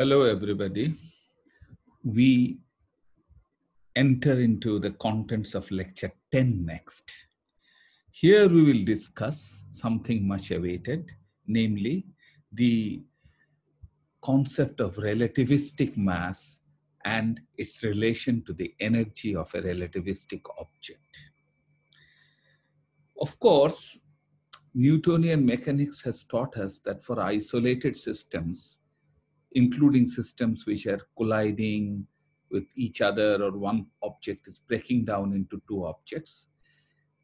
Hello, everybody. We enter into the contents of lecture 10 next. Here we will discuss something much awaited, namely the concept of relativistic mass and its relation to the energy of a relativistic object. Of course, Newtonian mechanics has taught us that for isolated systems, including systems which are colliding with each other or one object is breaking down into two objects,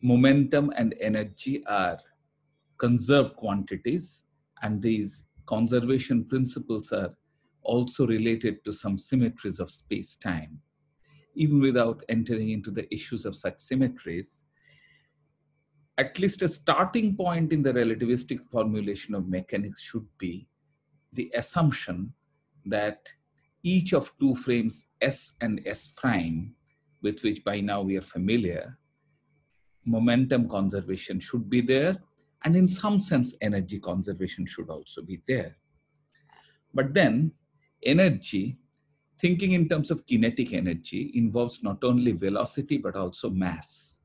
momentum and energy are conserved quantities and these conservation principles are also related to some symmetries of space-time. Even without entering into the issues of such symmetries, at least a starting point in the relativistic formulation of mechanics should be the assumption that each of two frames S and S prime, with which by now we are familiar, momentum conservation should be there, and in some sense, energy conservation should also be there. But then, energy, thinking in terms of kinetic energy, involves not only velocity but also mass.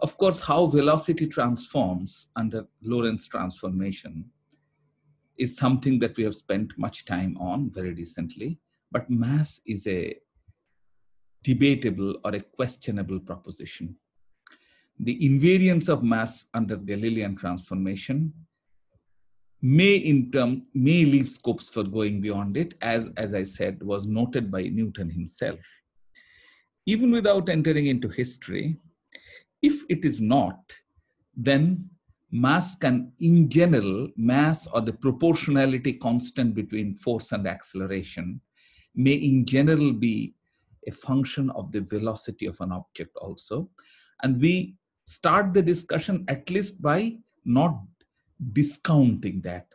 Of course, how velocity transforms under Lorentz transformation is something that we have spent much time on very recently, but mass is a debatable or a questionable proposition. The invariance of mass under Galilean transformation may in term may leave scopes for going beyond it, as, as I said, was noted by Newton himself. Even without entering into history, if it is not, then mass can, in general, mass or the proportionality constant between force and acceleration may in general be a function of the velocity of an object also. And we start the discussion at least by not discounting that.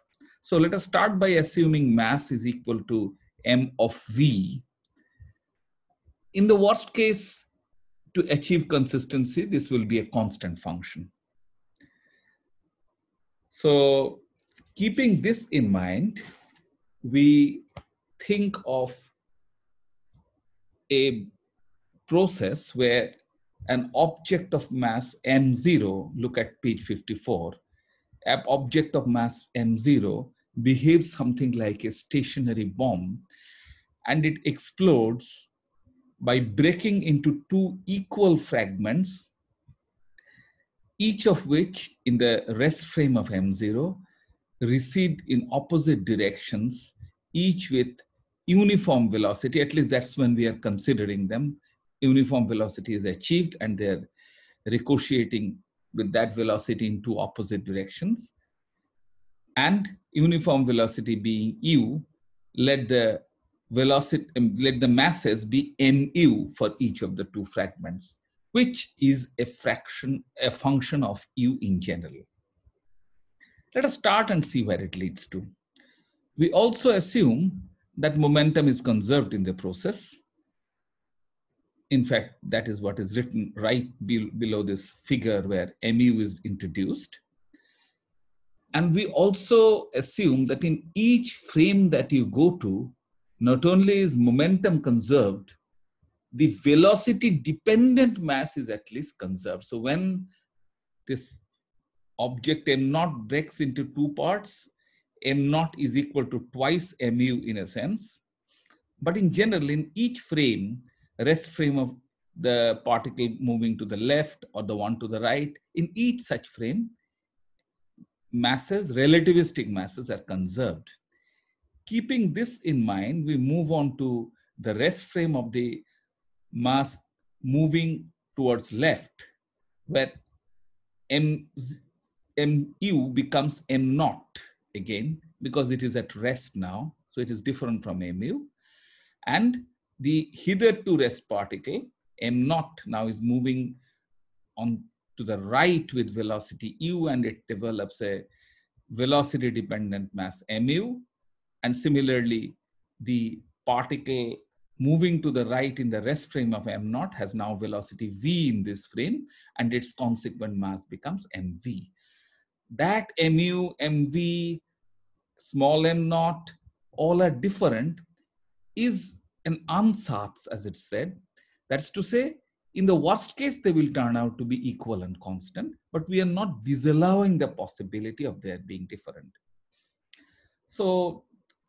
So let us start by assuming mass is equal to m of v. In the worst case, to achieve consistency, this will be a constant function. So keeping this in mind, we think of a process where an object of mass m0, look at page 54, an object of mass m0 behaves something like a stationary bomb and it explodes by breaking into two equal fragments, each of which in the rest frame of M0 recede in opposite directions, each with uniform velocity, at least that's when we are considering them. Uniform velocity is achieved and they're ricocheting with that velocity in two opposite directions. And uniform velocity being u, let the velocity, um, let the masses be mu for each of the two fragments, which is a fraction, a function of u in general. Let us start and see where it leads to. We also assume that momentum is conserved in the process. In fact, that is what is written right be below this figure where mu is introduced. And we also assume that in each frame that you go to, not only is momentum conserved, the velocity dependent mass is at least conserved. So when this object m naught breaks into two parts, m naught is equal to twice mu in a sense. But in general, in each frame, rest frame of the particle moving to the left or the one to the right, in each such frame, masses, relativistic masses are conserved. Keeping this in mind, we move on to the rest frame of the mass moving towards left, where m, mu becomes m naught again, because it is at rest now. So it is different from mu. And the hitherto rest particle, m naught, now is moving on to the right with velocity u, and it develops a velocity dependent mass mu and similarly, the particle moving to the right in the rest frame of m naught has now velocity v in this frame and its consequent mass becomes mv. That mu, mv, small m naught, all are different is an ansatz, as it's said. That's to say, in the worst case, they will turn out to be equal and constant, but we are not disallowing the possibility of their being different. So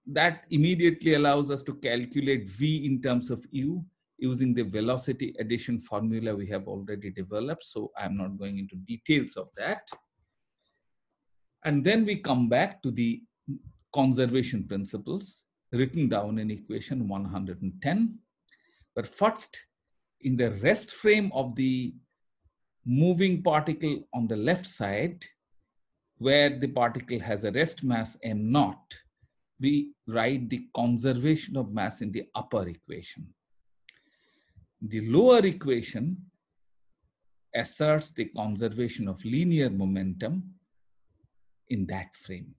that immediately allows us to calculate V in terms of U using the velocity addition formula we have already developed. So I'm not going into details of that. And then we come back to the conservation principles written down in equation 110. But first, in the rest frame of the moving particle on the left side, where the particle has a rest mass m naught, we write the conservation of mass in the upper equation. The lower equation asserts the conservation of linear momentum in that frame.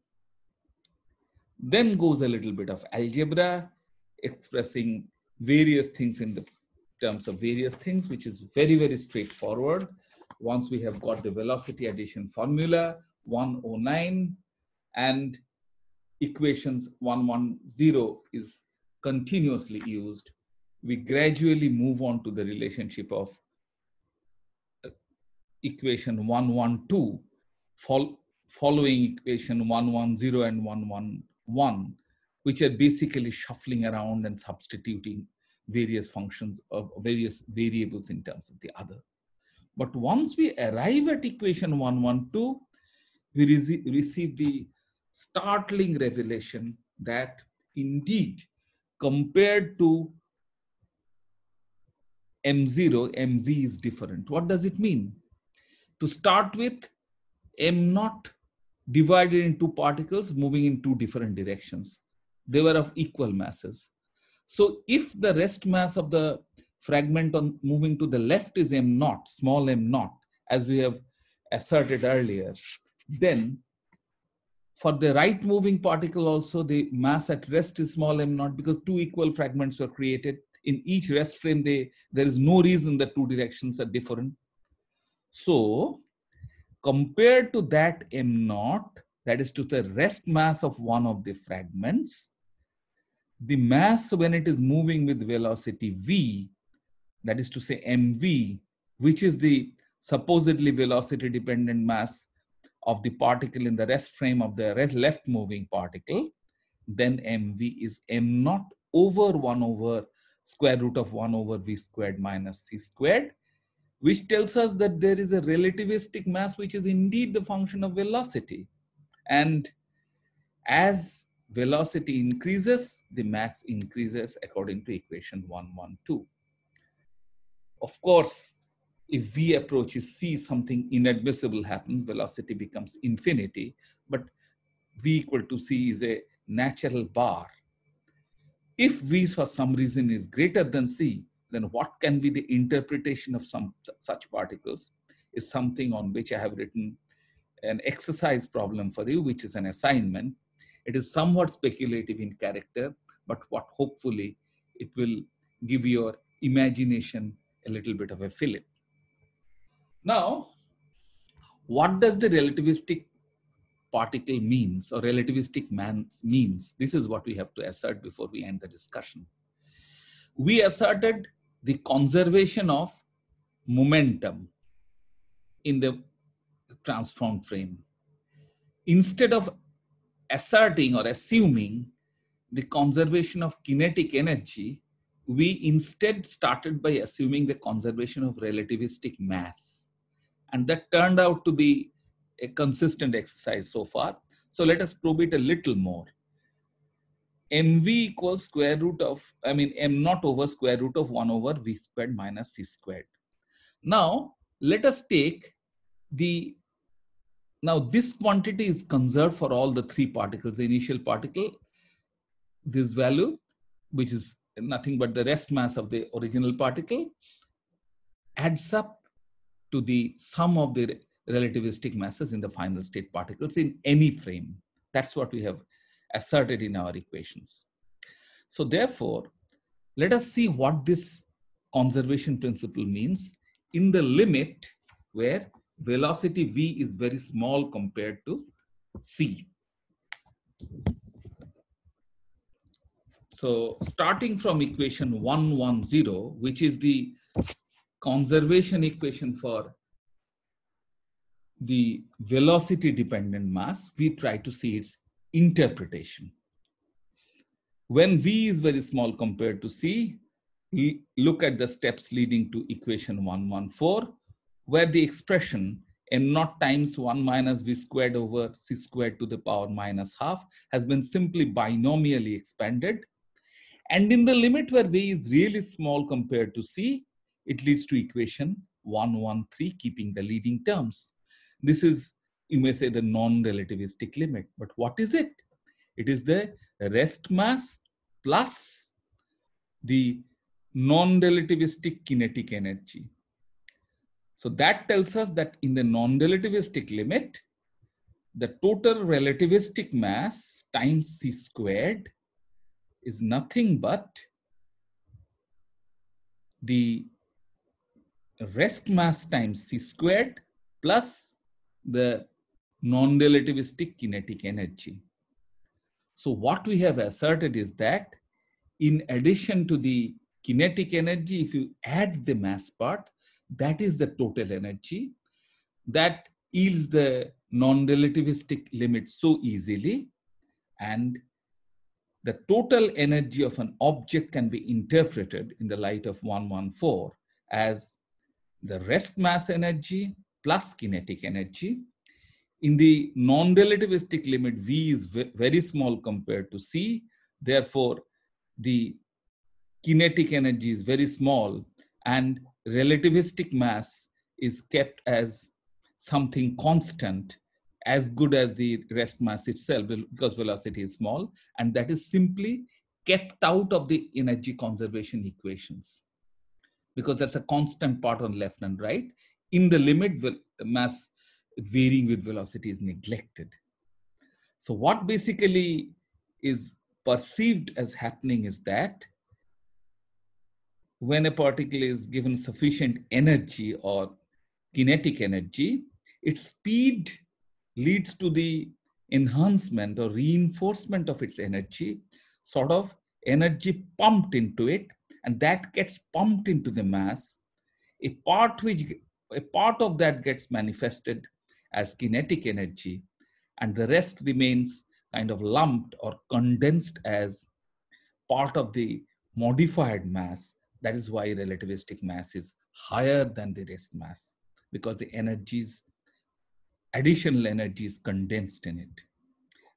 Then goes a little bit of algebra expressing various things in the terms of various things, which is very, very straightforward. Once we have got the velocity addition formula, 109, and equations 110 is continuously used, we gradually move on to the relationship of uh, equation 112 fol following equation 110 and 111, which are basically shuffling around and substituting various functions of various variables in terms of the other. But once we arrive at equation 112, we receive the startling revelation that indeed, compared to M0, MV is different. What does it mean? To start with, M naught divided into particles moving in two different directions. They were of equal masses. So if the rest mass of the fragment on moving to the left is m naught, small m naught, as we have asserted earlier, then for the right moving particle also the mass at rest is small m naught because two equal fragments were created. In each rest frame, they, there is no reason the two directions are different. So compared to that m naught, that is to the rest mass of one of the fragments, the mass when it is moving with velocity v, that is to say mv, which is the supposedly velocity dependent mass of the particle in the rest frame of the rest left moving particle, then mv is m naught over 1 over square root of 1 over v squared minus c squared, which tells us that there is a relativistic mass which is indeed the function of velocity. And as velocity increases, the mass increases according to equation 112. Of course, if v approaches c, something inadmissible happens, velocity becomes infinity, but v equal to c is a natural bar. If v for some reason is greater than c, then what can be the interpretation of some such particles is something on which I have written an exercise problem for you, which is an assignment. It is somewhat speculative in character, but what hopefully it will give your imagination a little bit of a fillip. Now, what does the relativistic particle means or relativistic mass means? This is what we have to assert before we end the discussion. We asserted the conservation of momentum in the transformed frame. Instead of asserting or assuming the conservation of kinetic energy, we instead started by assuming the conservation of relativistic mass. And that turned out to be a consistent exercise so far. So let us probe it a little more. mv equals square root of, I mean, m naught over square root of 1 over v squared minus c squared. Now, let us take the now this quantity is conserved for all the three particles, the initial particle, this value, which is nothing but the rest mass of the original particle, adds up to the sum of the relativistic masses in the final state particles in any frame. That's what we have asserted in our equations. So therefore, let us see what this conservation principle means in the limit where velocity v is very small compared to c. So starting from equation 110, which is the conservation equation for the velocity dependent mass, we try to see its interpretation. When V is very small compared to C, look at the steps leading to equation 114, where the expression m naught times 1 minus v squared over c squared to the power minus half has been simply binomially expanded. And in the limit where v is really small compared to c, it leads to equation 113, keeping the leading terms. This is, you may say, the non-relativistic limit. But what is it? It is the rest mass plus the non-relativistic kinetic energy. So that tells us that in the non-relativistic limit, the total relativistic mass times c squared is nothing but the rest mass times c squared plus the non-relativistic kinetic energy. So what we have asserted is that in addition to the kinetic energy, if you add the mass part, that is the total energy that yields the non-relativistic limit so easily. And the total energy of an object can be interpreted in the light of 114 as the rest mass energy plus kinetic energy. In the non-relativistic limit, V is very small compared to C. Therefore, the kinetic energy is very small and relativistic mass is kept as something constant as good as the rest mass itself because velocity is small and that is simply kept out of the energy conservation equations because that's a constant part on left and right. In the limit mass varying with velocity is neglected. So what basically is perceived as happening is that when a particle is given sufficient energy or kinetic energy, its speed leads to the enhancement or reinforcement of its energy, sort of energy pumped into it, and that gets pumped into the mass. A part which a part of that gets manifested as kinetic energy, and the rest remains kind of lumped or condensed as part of the modified mass that is why relativistic mass is higher than the rest mass because the energies, additional energy is condensed in it.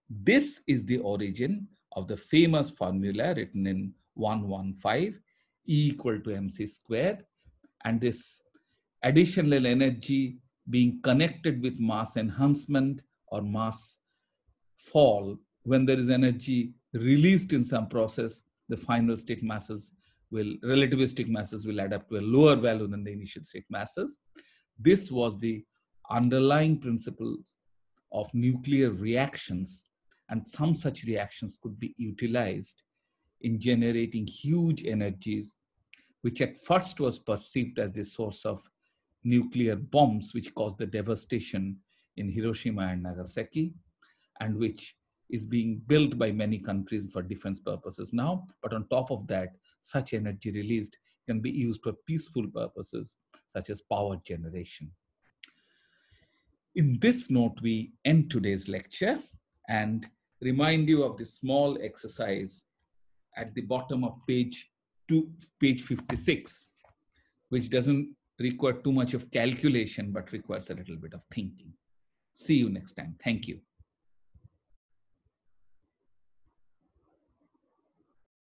This is the origin of the famous formula written in 115 E equal to mc squared and this additional energy being connected with mass enhancement or mass fall when there is energy released in some process the final state masses will relativistic masses will add up to a lower value than the initial state masses. This was the underlying principles of nuclear reactions and some such reactions could be utilized in generating huge energies which at first was perceived as the source of nuclear bombs which caused the devastation in Hiroshima and Nagasaki and which is being built by many countries for defense purposes now. But on top of that, such energy released can be used for peaceful purposes, such as power generation. In this note, we end today's lecture and remind you of the small exercise at the bottom of page two, page 56, which doesn't require too much of calculation, but requires a little bit of thinking. See you next time. Thank you.